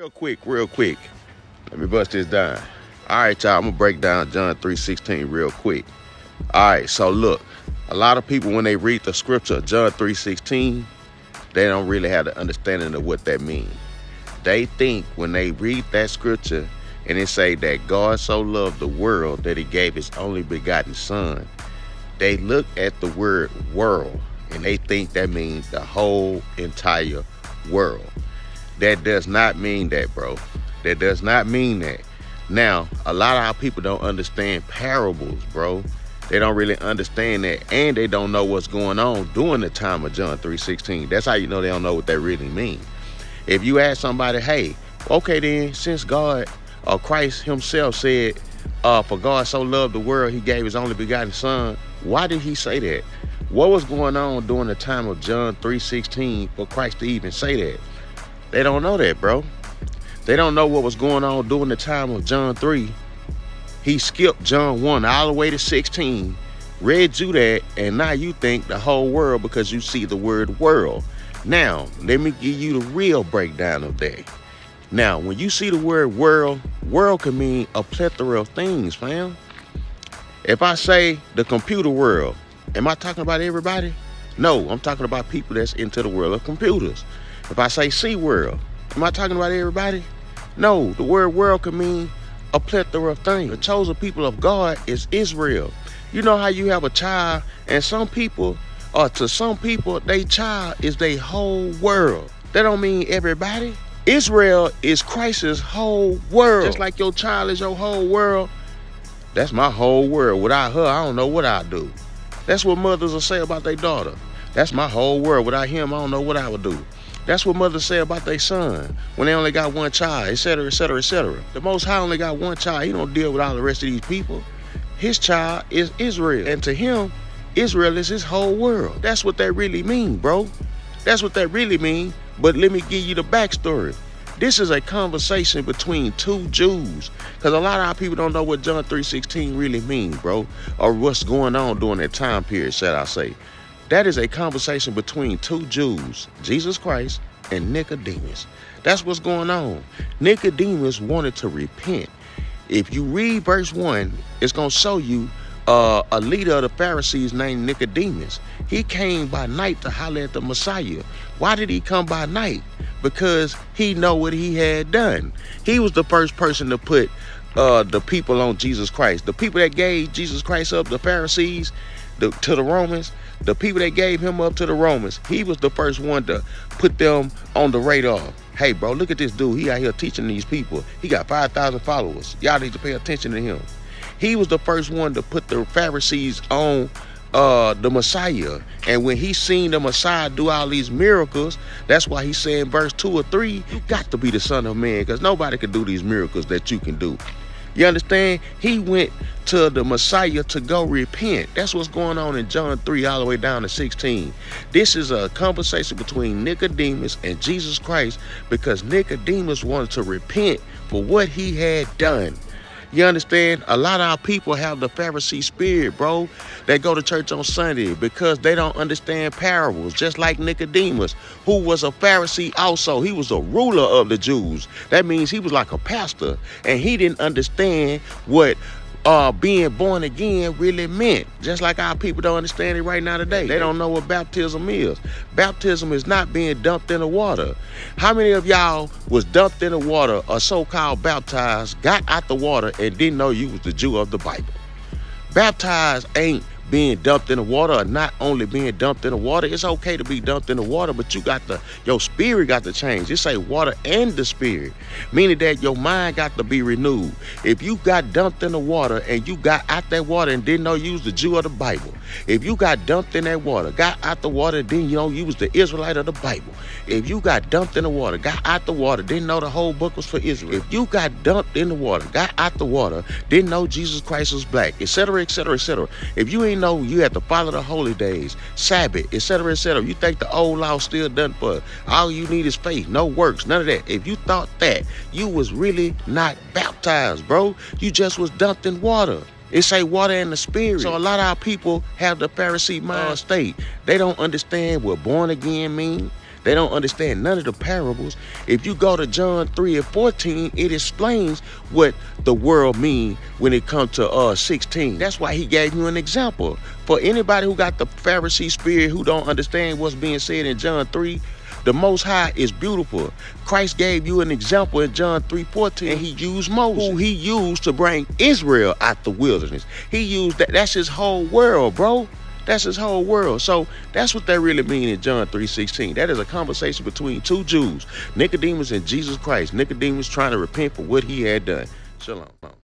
Real quick, real quick. Let me bust this down. All right, y'all, I'm gonna break down John 3.16 real quick. All right, so look, a lot of people, when they read the scripture, John 3.16, they don't really have the understanding of what that means. They think when they read that scripture and it say that God so loved the world that he gave his only begotten son, they look at the word world and they think that means the whole entire world. That does not mean that, bro. That does not mean that. Now, a lot of our people don't understand parables, bro. They don't really understand that, and they don't know what's going on during the time of John 3.16. That's how you know they don't know what that really mean. If you ask somebody, hey, okay then, since God or Christ himself said, uh, for God so loved the world, he gave his only begotten son, why did he say that? What was going on during the time of John 3.16 for Christ to even say that? They don't know that, bro. They don't know what was going on during the time of John 3. He skipped John 1 all the way to 16, read you that, and now you think the whole world because you see the word world. Now, let me give you the real breakdown of that. Now, when you see the word world, world can mean a plethora of things, fam. If I say the computer world, am I talking about everybody? No, I'm talking about people that's into the world of computers. If I say Sea World, am I talking about everybody? No, the word world can mean a plethora of things. The chosen people of God is Israel. You know how you have a child, and some people, or to some people, they child is their whole world. That don't mean everybody. Israel is Christ's whole world. Just like your child is your whole world. That's my whole world. Without her, I don't know what I'd do. That's what mothers will say about their daughter. That's my whole world. Without him, I don't know what I would do. That's what mothers say about their son when they only got one child, etc., etc., etc. The Most High only got one child. He don't deal with all the rest of these people. His child is Israel, and to him, Israel is his whole world. That's what that really mean, bro. That's what that really mean. But let me give you the backstory. This is a conversation between two Jews. Because a lot of our people don't know what John 3.16 really means, bro. Or what's going on during that time period, shall I say. That is a conversation between two Jews, Jesus Christ and Nicodemus. That's what's going on. Nicodemus wanted to repent. If you read verse 1, it's going to show you uh, a leader of the Pharisees named Nicodemus. He came by night to holler at the Messiah. Why did he come by night? Because he know what he had done. He was the first person to put uh, the people on Jesus Christ. The people that gave Jesus Christ up, the Pharisees, the, to the Romans, the people that gave him up to the Romans, he was the first one to put them on the radar. Hey, bro, look at this dude. He out here teaching these people. He got 5,000 followers. Y'all need to pay attention to him. He was the first one to put the Pharisees on uh, the Messiah. And when he seen the Messiah do all these miracles, that's why he said in verse 2 or 3, you got to be the son of man because nobody can do these miracles that you can do. You understand? He went to the Messiah to go repent. That's what's going on in John 3 all the way down to 16. This is a conversation between Nicodemus and Jesus Christ because Nicodemus wanted to repent for what he had done. You understand? A lot of our people have the Pharisee spirit, bro. They go to church on Sunday because they don't understand parables, just like Nicodemus, who was a Pharisee also. He was a ruler of the Jews. That means he was like a pastor, and he didn't understand what uh, being born again really meant. Just like our people don't understand it right now today. They don't know what baptism is. Baptism is not being dumped in the water. How many of y'all was dumped in the water or so-called baptized, got out the water and didn't know you was the Jew of the Bible? Baptized ain't being dumped in the water or not only being dumped in the water. It's okay to be dumped in the water, but you got the your spirit got to change. It say water and the spirit, meaning that your mind got to be renewed. If you got dumped in the water and you got out that water and didn't know you was the Jew of the Bible, if you got dumped in that water, got out the water, then you know you was the Israelite of the Bible. If you got dumped in the water, got out the water, didn't know the whole book was for Israel. If you got dumped in the water, got out the water, didn't know Jesus Christ was black, etc., etc., etc. If you ain't know you have to follow the holy days, Sabbath, etc., etc. You think the old law still done for all you need is faith, no works, none of that. If you thought that, you was really not baptized, bro. You just was dumped in water. It say water and the spirit. So a lot of our people have the Pharisee mind state. They don't understand what born again mean. They don't understand none of the parables. If you go to John 3 and 14, it explains what the world mean when it comes to uh 16. That's why he gave you an example. For anybody who got the Pharisee spirit who don't understand what's being said in John 3, the Most High is beautiful. Christ gave you an example in John 3:14. He used Moses, who he used to bring Israel out the wilderness. He used that. That's his whole world, bro. That's his whole world. So that's what that really mean in John 3:16. That is a conversation between two Jews, Nicodemus and Jesus Christ. Nicodemus trying to repent for what he had done. Shalom.